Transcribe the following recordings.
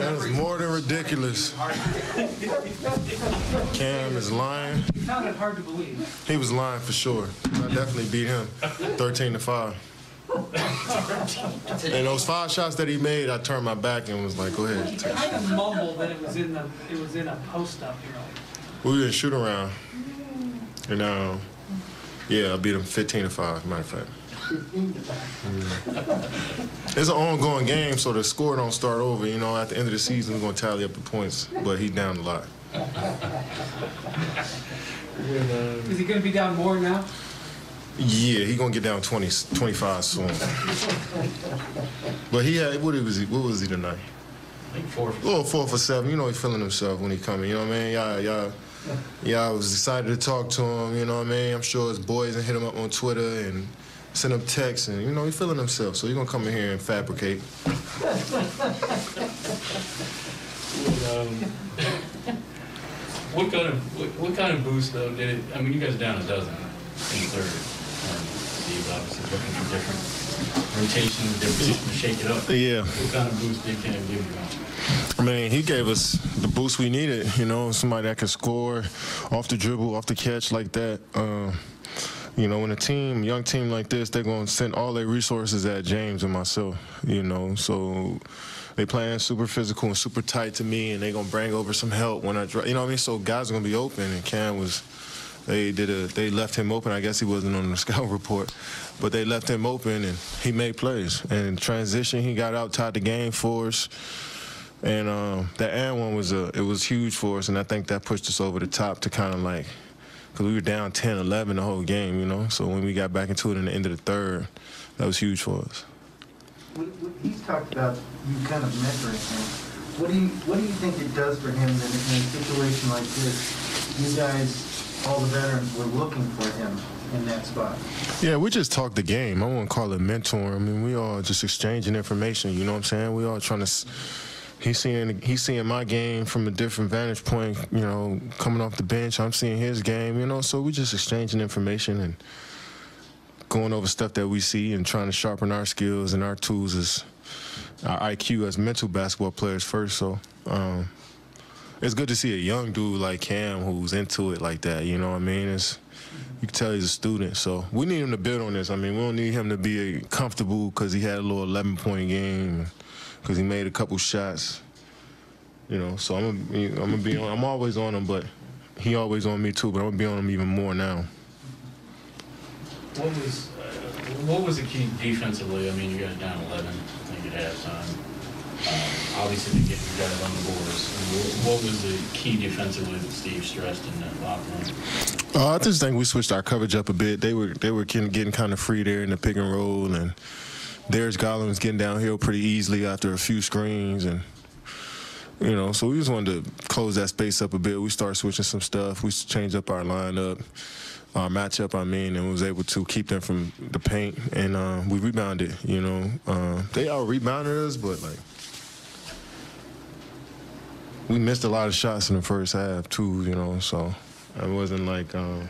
That is more than ridiculous. Cam is lying. Found it hard to believe. He was lying for sure. I definitely beat him 13 to 5. And those five shots that he made, I turned my back and was like, go He ahead. kind of mumbled that it was in the, it was in a post up, you know. We were in shoot around. And um, yeah, I beat him 15 to 5, matter of fact. Mm. It's an ongoing game, so the score don't start over. You know, at the end of the season, we're going to tally up the points, but he's down a lot. Is he gonna be down more now? Yeah, he gonna get down 20, 25 soon. but he had what was he? What was he tonight? I think four. A little four for seven. You know, he feeling himself when he coming. You know what I mean? Y'all, y'all, yeah. I was excited to talk to him. You know what I mean? I'm sure his boys and hit him up on Twitter and send him texts, and you know he's feeling himself. So he gonna come in here and fabricate. Um, what kind of what, what kind of boost though did it? I mean, you guys are down a dozen in the third. Um, Steve obviously looking for different rotations, different to shake it up. Yeah. What kind of boost did Cam give you? I mean, he gave us the boost we needed. You know, somebody that could score off the dribble, off the catch like that. Um, you know, when a team, young team like this, they're gonna send all their resources at James and myself. You know, so they playing super physical and super tight to me, and they're gonna bring over some help when I, dri- you know what I mean. So guys are gonna be open, and Cam was. They did a. They left him open. I guess he wasn't on the scout report, but they left him open, and he made plays. And transition, he got out, tied the game for us. And um, that and one was a it was huge for us, and I think that pushed us over the top to kind of like, because we were down 10, 11 the whole game, you know. So when we got back into it in the end of the third, that was huge for us. He's talked about you kind of mentoring him. What do you, what do you think it does for him that in a situation like this, you guys, all the veterans, were looking for him in that spot? Yeah, we just talked the game. I won't call it mentoring. I mean, we all just exchanging information. You know what I'm saying? We all trying to. He's seeing he's seeing my game from a different vantage point. You know, coming off the bench, I'm seeing his game. You know, so we just exchanging information and going over stuff that we see and trying to sharpen our skills and our tools as our IQ as mental basketball players first. So. Um, it's good to see a young dude like Cam who's into it like that. You know what I mean? It's you can tell he's a student. So we need him to build on this. I mean, we don't need him to be comfortable because he had a little 11 point game, because he made a couple shots. You know, so I'm gonna, I'm gonna be on. I'm always on him, but he always on me too. But I'm gonna be on him even more now. What was uh, what was the key defensively? I mean, you guys down 11, I think at halftime. Um, obviously, to get you guys on the boards. What, what was the key defensively that Steve stressed in that locker room? Uh, I just think we switched our coverage up a bit. They were they were getting, getting kind of free there in the pick and roll, and Darius Garland was getting downhill pretty easily after a few screens, and you know, so we just wanted to close that space up a bit. We started switching some stuff. We changed up our lineup, our matchup. I mean, and was able to keep them from the paint, and uh, we rebounded. You know, uh, they all rebounded us, but like. We missed a lot of shots in the first half too, you know. So it wasn't like, um,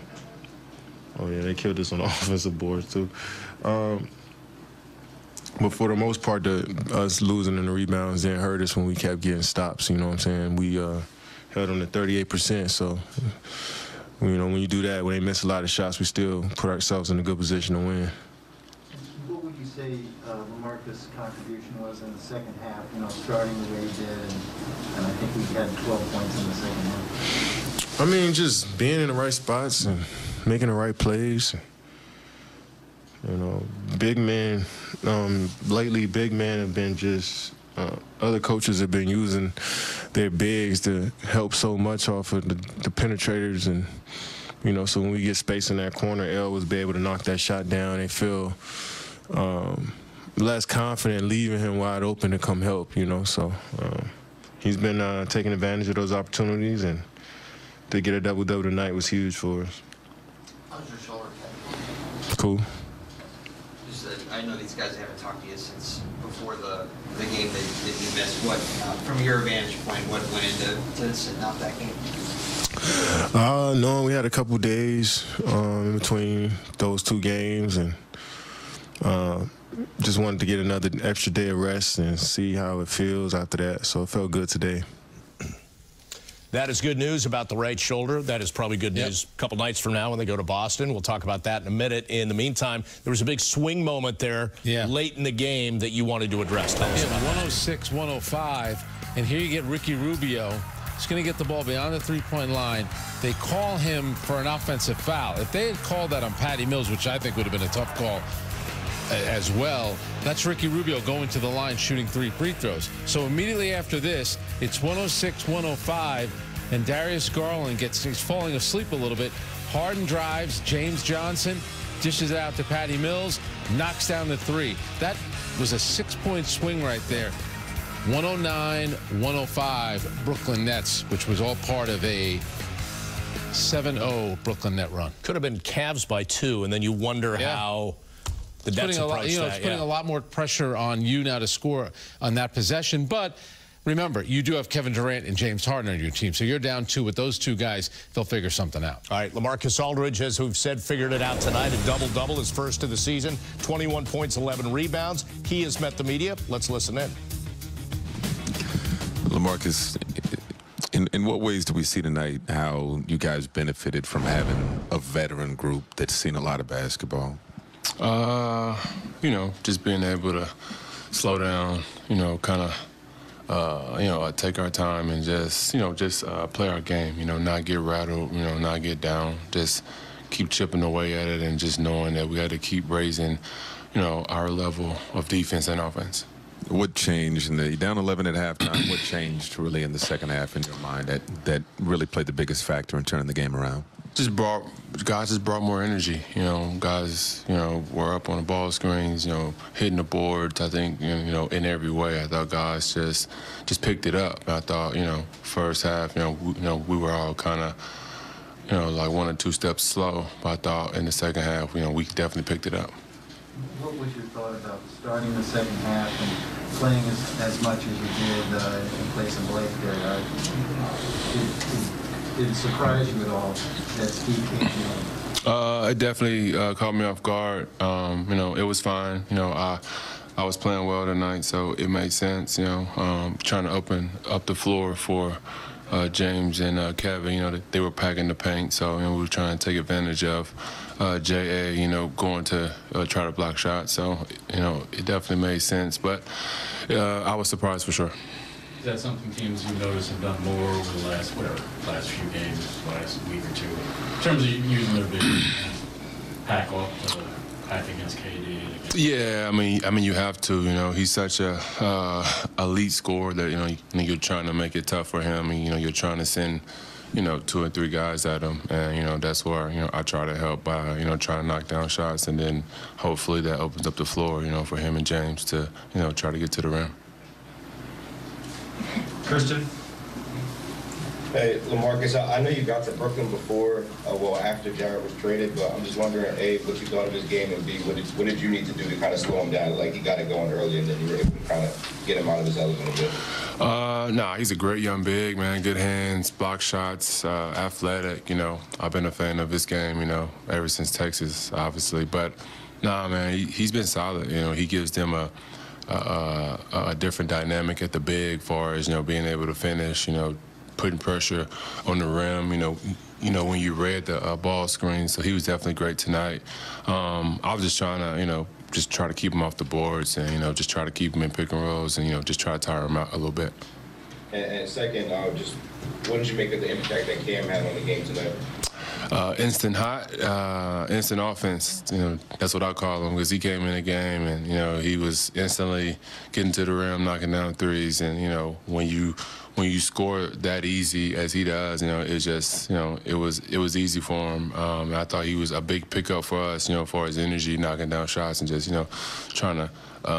oh yeah, they killed us on the offensive boards too. Um, but for the most part, the, us losing in the rebounds didn't hurt us when we kept getting stops. You know what I'm saying? We uh, held them to 38%. So, you know, when you do that, when they miss a lot of shots, we still put ourselves in a good position to win. What would you say uh, Lamarcus' contribution was in the second half, you know, starting the way he did, and and I think we had 12 points in the second half? I mean, just being in the right spots and making the right plays. You know, big men. Um, lately, big men have been just. Uh, other coaches have been using their bigs to help so much off of the, the penetrators, and you know, so when we get space in that corner, L was be able to knock that shot down. They feel um, less confident leaving him wide open to come help. You know, so um, he's been uh, taking advantage of those opportunities and to get a double double tonight was huge for us. How's your shoulder, Cool. I know these guys haven't talked to you since before the, the game that, that you missed. What, uh, from your vantage point, what went into to sitting out that game? Uh, no, we had a couple days um, in between those two games, and uh, just wanted to get another extra day of rest and see how it feels after that. So it felt good today. That is good news about the right shoulder. That is probably good Yep. news a couple nights from now when they go to Boston. We'll talk about that in a minute. In the meantime, there was a big swing moment there Yeah. late in the game that you wanted to address. Tell Yeah, 106, 105, and here you get Ricky Rubio. He's going to get the ball beyond the three-point line. They call him for an offensive foul. If they had called that on Patty Mills, which I think would have been a tough call as well, that's Ricky Rubio going to the line shooting three free throws. So immediately after this, it's 106, 105, and Darius Garland gets he's falling asleep a little bit. Harden drives, James Johnson dishes it out to Patty Mills, knocks down the three. That was a six-point swing right there. 109 105 Brooklyn Nets, which was all part of a 7 0 Brooklyn Net run. Could have been Cavs by two, and then you wonder Yeah. how the It's Nets putting, a lot, you know, that. it's putting yeah. a lot more pressure on you now to score on that possession. But remember, you do have Kevin Durant and James Harden on your team. So you're down two with those two guys. They'll figure something out. All right, Lamarcus Aldridge, as we've said, figured it out tonight. A double-double, his first of the season. 21 points, 11 rebounds. He has met the media. Let's listen in. Lamarcus, in, in what ways do we see tonight how you guys benefited from having a veteran group that's seen a lot of basketball? Uh, you know, just being able to slow down, you know, kind of, uh, you know, uh, take our time and just, you know, just uh, play our game. You know, not get rattled. You know, not get down. Just keep chipping away at it and just knowing that we got to keep raising, you know, our level of defense and offense. What changed in the down 11 at halftime? what changed really in the second half in your mind that that really played the biggest factor in turning the game around? Just brought guys just brought more energy. You know, guys, you know, were up on the ball screens, you know, hitting the boards. I think you know, in every way. I thought guys just just picked it up. I thought you know, first half, you know, we, you know, we were all kind of. You know, like one or two steps slow, but I thought in the second half, you know, we definitely picked it up. What was your thought about starting the second half and playing as, as much as you did uh, in place of Blake there? Uh, did, did, did it surprise you at all that Steve came in? Uh, it definitely uh, caught me off guard. Um, you know, it was fine. You know, I I was playing well tonight, so it made sense. You know, um, trying to open up the floor for uh, James and uh, Kevin. You know, they- they were packing the paint, so you know, we were trying to take advantage of uh, JA. You know, going to uh, try to block shots. So you know, it definitely made sense. But uh, I was surprised for sure. Is that something teams you notice have done more over the last, whatever, last few games, last week or two, in terms of using their big pack off, pack against KD? against- Yeah, I mean, I mean, you have to. You know, he's such a uh, elite scorer that you know you- you're trying to make it tough for him, and you know you're trying to send, you know, two or three guys at him, and you know that's where you know I try to help by you know trying to knock down shots, and then hopefully that opens up the floor, you know, for him and James to you know try to get to the rim. Kristen? Hey, Lamarcus, I I know you got to Brooklyn before, uh, well, after Jarrett was traded, but I'm just wondering, A, what you thought of his game, and B, what did, what did you need to do to kind of slow him down? Like, he got it going early, and then you were able to kind of get him out of his element a bit. Uh, nah, he's a great young big man. Good hands, block shots, uh, athletic. You know, I've been a fan of his game. You know, ever since Texas, obviously. But nah, man, he, he's been solid. You know, he gives them a a, a a different dynamic at the big, far as you know, being able to finish. You know, putting pressure on the rim. You know. You know when you read the uh, ball screen, so he was definitely great tonight. Um, I was just trying to, you know, just try to keep him off the boards, and you know, just try to keep him in pick and rolls, and you know, just try to tire him out a little bit. And, and second, uh, just what did you make of the impact that Cam had on the game tonight? Uh, instant hot, uh, instant offense. You know, that's what I call him because he came in the game and you know he was instantly getting to the rim, knocking down threes, and you know when you when you score that easy as he does, you know it's just you know it was it was easy for him. Um, I thought he was a big pickup for us, you know, for his energy, knocking down shots and just you know trying to. Uh,